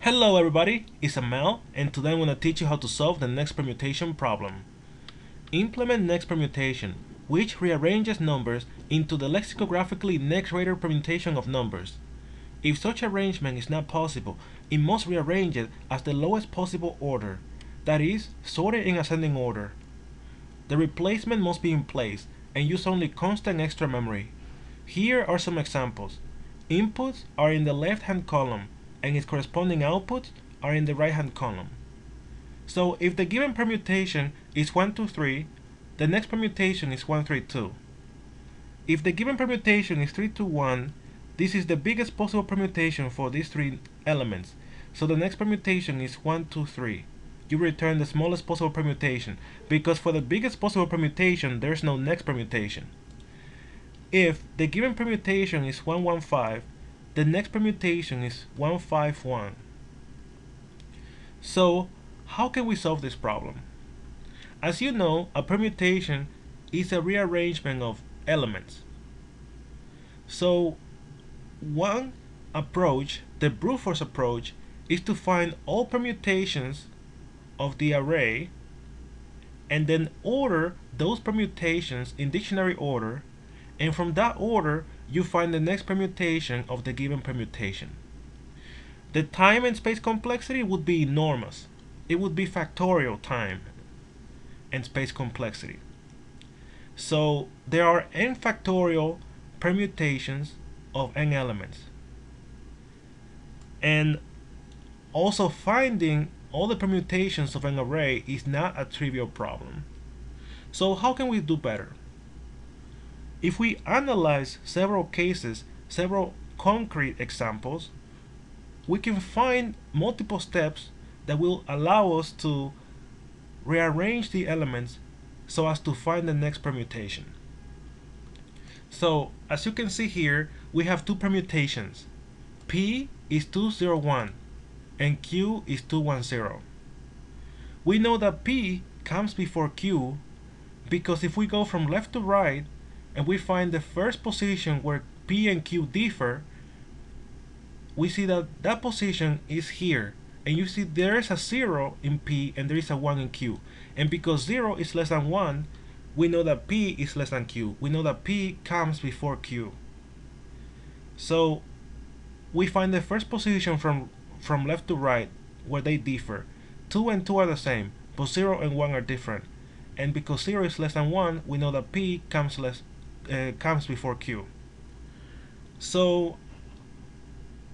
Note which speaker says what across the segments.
Speaker 1: Hello everybody, it's Amell and today I'm going to teach you how to solve the next permutation problem. Implement next permutation, which rearranges numbers into the lexicographically next greater permutation of numbers. If such arrangement is not possible, it must rearrange it as the lowest possible order, that is, sorted in ascending order. The replacement must be in place and use only constant extra memory. Here are some examples. Inputs are in the left-hand column and its corresponding output are in the right-hand column. So if the given permutation is 1, 2, 3, the next permutation is 1, 3, 2. If the given permutation is 3, 2, 1, this is the biggest possible permutation for these three elements. So the next permutation is 1, 2, 3. You return the smallest possible permutation because for the biggest possible permutation there's no next permutation. If the given permutation is 115, the next permutation is 151. So, how can we solve this problem? As you know, a permutation is a rearrangement of elements. So, one approach, the brute force approach, is to find all permutations of the array and then order those permutations in dictionary order and from that order you find the next permutation of the given permutation. The time and space complexity would be enormous. It would be factorial time and space complexity. So there are n factorial permutations of n elements. And also finding all the permutations of an array is not a trivial problem. So how can we do better? If we analyze several cases, several concrete examples, we can find multiple steps that will allow us to rearrange the elements so as to find the next permutation. So as you can see here, we have two permutations. P is 201 and Q is 210. We know that P comes before Q because if we go from left to right, and we find the first position where P and Q differ, we see that that position is here. And you see there is a 0 in P and there is a 1 in Q. And because 0 is less than 1, we know that P is less than Q. We know that P comes before Q. So we find the first position from, from left to right where they differ. 2 and 2 are the same, but 0 and 1 are different. And because 0 is less than 1, we know that P comes less uh, comes before Q. So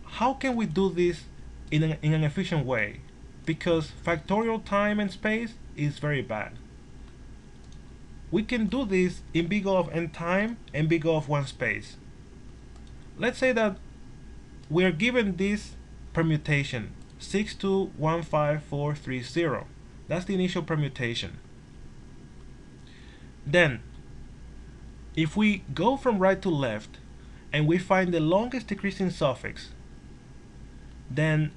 Speaker 1: how can we do this in an, in an efficient way? Because factorial time and space is very bad. We can do this in big O of n time and big O of 1 space. Let's say that we are given this permutation 6215430. That's the initial permutation. Then if we go from right to left and we find the longest decreasing suffix, then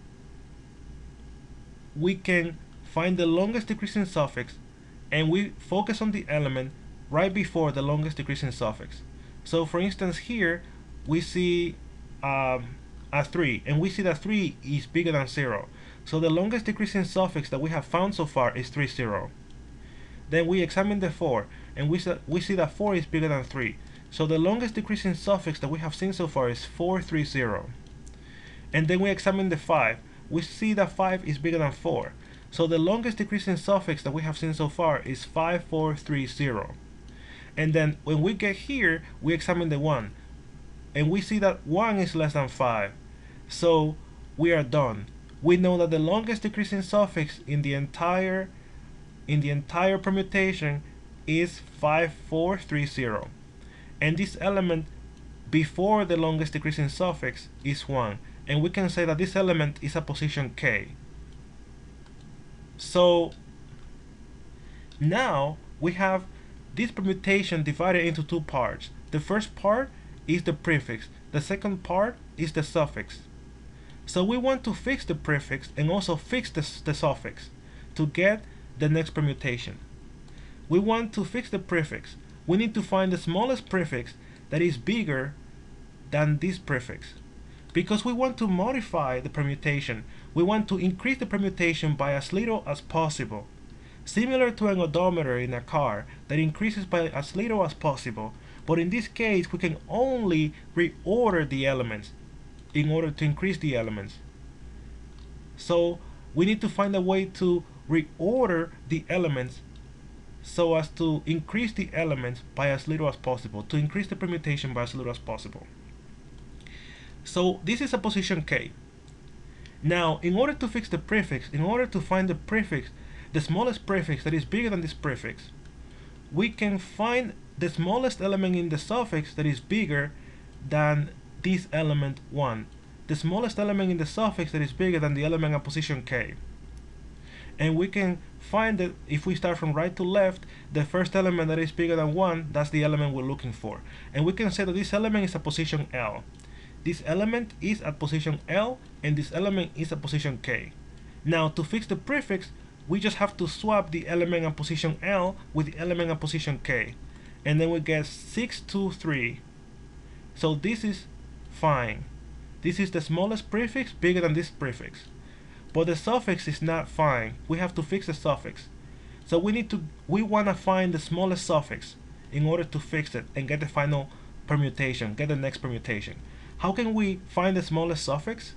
Speaker 1: we can find the longest decreasing suffix and we focus on the element right before the longest decreasing suffix. So for instance here we see um, a 3 and we see that 3 is bigger than 0. So the longest decreasing suffix that we have found so far is 3 0. Then we examine the 4 and we, we see that 4 is bigger than 3. So the longest decreasing suffix that we have seen so far is 430. And then we examine the 5. We see that 5 is bigger than 4. So the longest decreasing suffix that we have seen so far is 5430. And then when we get here, we examine the 1. And we see that 1 is less than 5. So we are done. We know that the longest decreasing suffix in the entire in the entire permutation is 5430 and this element before the longest decreasing suffix is 1 and we can say that this element is a position k. So now we have this permutation divided into two parts. The first part is the prefix. The second part is the suffix. So we want to fix the prefix and also fix the, the suffix to get the next permutation we want to fix the prefix. We need to find the smallest prefix that is bigger than this prefix. Because we want to modify the permutation. We want to increase the permutation by as little as possible. Similar to an odometer in a car that increases by as little as possible, but in this case we can only reorder the elements in order to increase the elements. So we need to find a way to reorder the elements so as to increase the elements by as little as possible, to increase the permutation by as little as possible. So this is a position k. Now, in order to fix the prefix, in order to find the prefix, the smallest prefix that is bigger than this prefix, we can find the smallest element in the suffix that is bigger than this element 1. The smallest element in the suffix that is bigger than the element at position k. And we can find that if we start from right to left, the first element that is bigger than 1, that's the element we're looking for. And we can say that this element is at position L. This element is at position L and this element is at position K. Now to fix the prefix, we just have to swap the element at position L with the element at position K. And then we get 623. So this is fine. This is the smallest prefix bigger than this prefix. But the suffix is not fine. We have to fix the suffix. So we need to we want to find the smallest suffix in order to fix it and get the final permutation, get the next permutation. How can we find the smallest suffix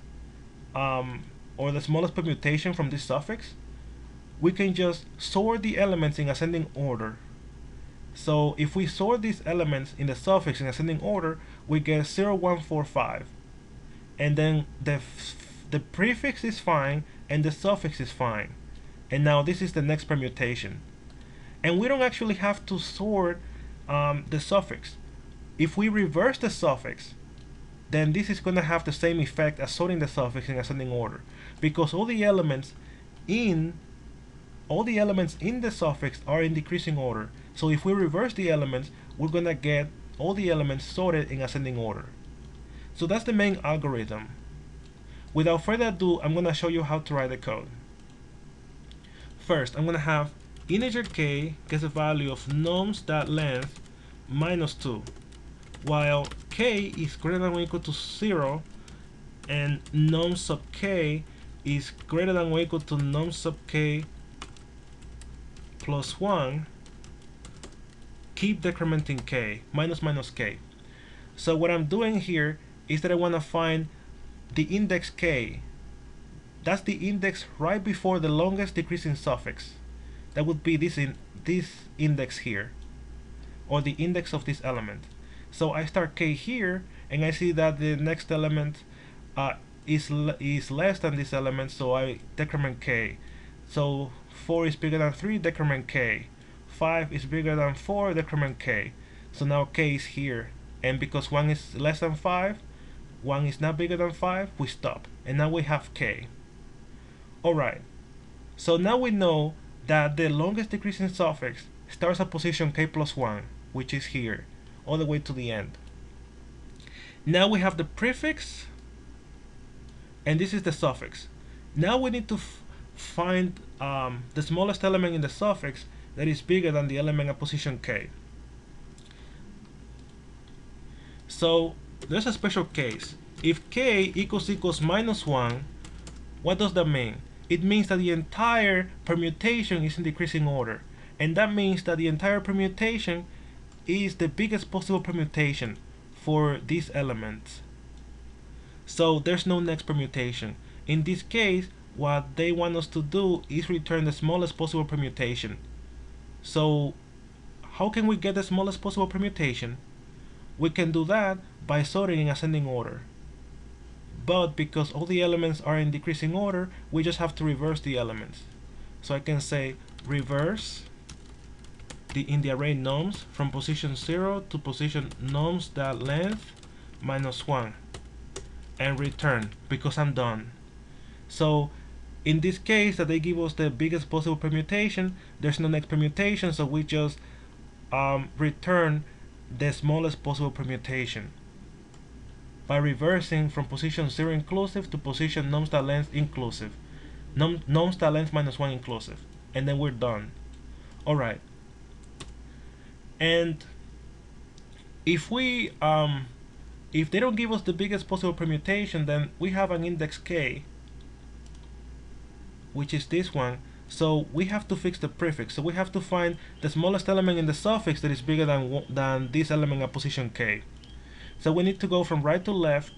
Speaker 1: um, or the smallest permutation from this suffix? We can just sort the elements in ascending order. So if we sort these elements in the suffix in ascending order, we get 0145. And then the, the prefix is fine and the suffix is fine. And now this is the next permutation. And we don't actually have to sort um, the suffix. If we reverse the suffix, then this is going to have the same effect as sorting the suffix in ascending order because all the elements in all the elements in the suffix are in decreasing order so if we reverse the elements we're going to get all the elements sorted in ascending order so that's the main algorithm without further ado I'm going to show you how to write the code. First I'm going to have integer k gets a value of nums.length minus 2 while k is greater than or equal to 0 and num sub k is greater than or equal to num sub k plus 1 keep decrementing k minus minus k. So what I'm doing here is that I want to find the index k that's the index right before the longest decreasing suffix that would be this in this index here or the index of this element so I start k here and I see that the next element uh, is, is less than this element so I decrement k. So 4 is bigger than 3, decrement k. 5 is bigger than 4, decrement k. So now k is here and because 1 is less than 5, 1 is not bigger than 5, we stop. And now we have k. Alright, so now we know that the longest decreasing suffix starts at position k plus 1, which is here all the way to the end. Now we have the prefix and this is the suffix. Now we need to find um, the smallest element in the suffix that is bigger than the element at position k. So there's a special case. If k equals equals minus 1, what does that mean? It means that the entire permutation is in decreasing order. And that means that the entire permutation is the biggest possible permutation for these elements. So there's no next permutation. In this case, what they want us to do is return the smallest possible permutation. So how can we get the smallest possible permutation? We can do that by sorting in ascending order. But because all the elements are in decreasing order, we just have to reverse the elements. So I can say reverse the in the array nums from position 0 to position nums that length minus 1 and return because I'm done. So in this case that they give us the biggest possible permutation, there's no next permutation, so we just um, return the smallest possible permutation by reversing from position 0 inclusive to position nums that length inclusive. That length minus 1 inclusive. And then we're done. Alright. And if we um, if they don't give us the biggest possible permutation, then we have an index k, which is this one. So we have to fix the prefix. So we have to find the smallest element in the suffix that is bigger than, than this element at position k. So we need to go from right to left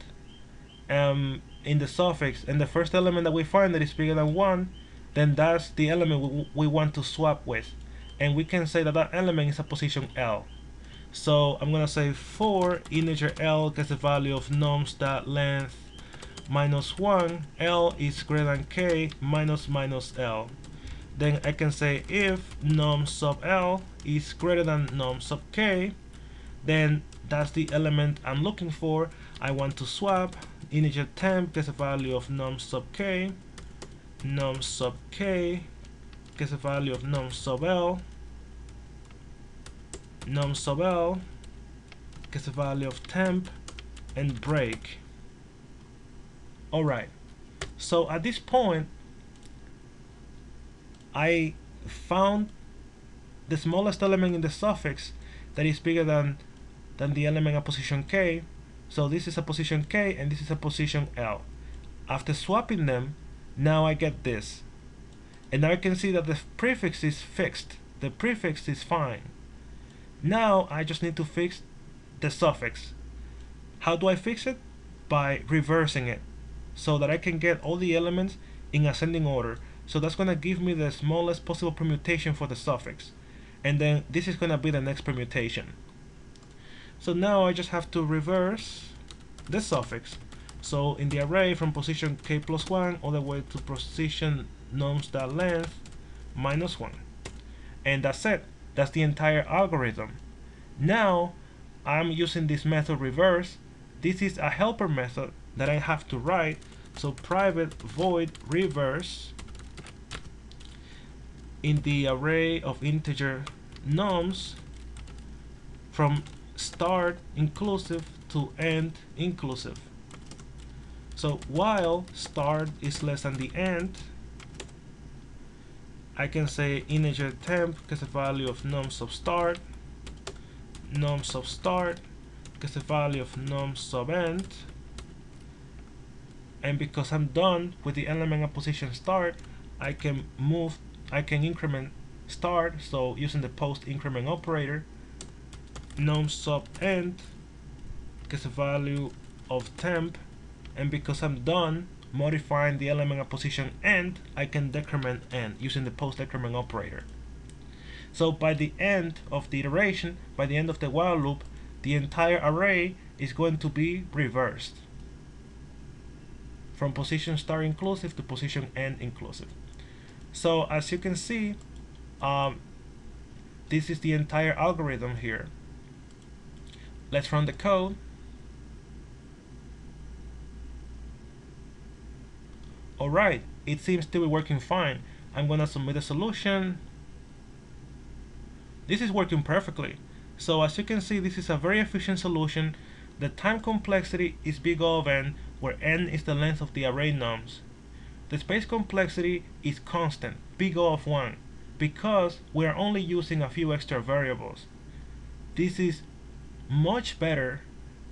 Speaker 1: um, in the suffix, and the first element that we find that is bigger than 1, then that's the element we, we want to swap with. And we can say that that element is at position L. So I'm gonna say for integer L gets the value of nums dot length minus 1, L is greater than K minus minus L. Then I can say if num sub L is greater than num sub K, then that's the element I'm looking for. I want to swap integer temp gets a value of num sub K, num sub K gets a value of num sub L, num sub L gets a value of temp and break. Alright, so at this point, I found the smallest element in the suffix that is bigger than, than the element at position k. So this is a position k and this is a position L. After swapping them, now I get this. And now I can see that the prefix is fixed. The prefix is fine. Now I just need to fix the suffix. How do I fix it? By reversing it so that I can get all the elements in ascending order. So that's going to give me the smallest possible permutation for the suffix. And then this is going to be the next permutation. So now I just have to reverse the suffix. So in the array from position k plus 1 all the way to position nums.length minus 1. And that's it. That's the entire algorithm. Now I'm using this method reverse. This is a helper method that I have to write. So private void reverse in the array of integer nums from start inclusive to end inclusive. So while start is less than the end, I can say integer temp gets a value of nums sub start, nums sub start gets a value of nums sub end, and because I'm done with the element at position start, I can move, I can increment start, so using the post increment operator, num sub end gets a value of temp, and because I'm done modifying the element at position end, I can decrement end using the post decrement operator. So by the end of the iteration, by the end of the while loop, the entire array is going to be reversed from position start inclusive to position end inclusive. So as you can see, um, this is the entire algorithm here. Let's run the code. Alright, it seems to be working fine. I'm gonna submit a solution. This is working perfectly. So as you can see, this is a very efficient solution. The time complexity is big O of n, where n is the length of the array nums. The space complexity is constant, big O of 1, because we are only using a few extra variables. This is much better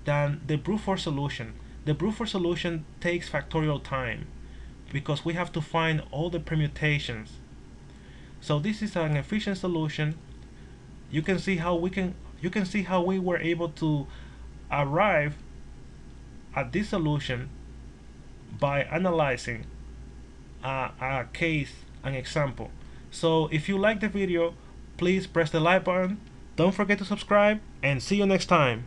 Speaker 1: than the brute force solution. The brute force solution takes factorial time because we have to find all the permutations. So this is an efficient solution. You can see how we can you can see how we were able to arrive at this solution by analyzing a, a case, an example. So if you like the video, please press the like button. Don't forget to subscribe and see you next time.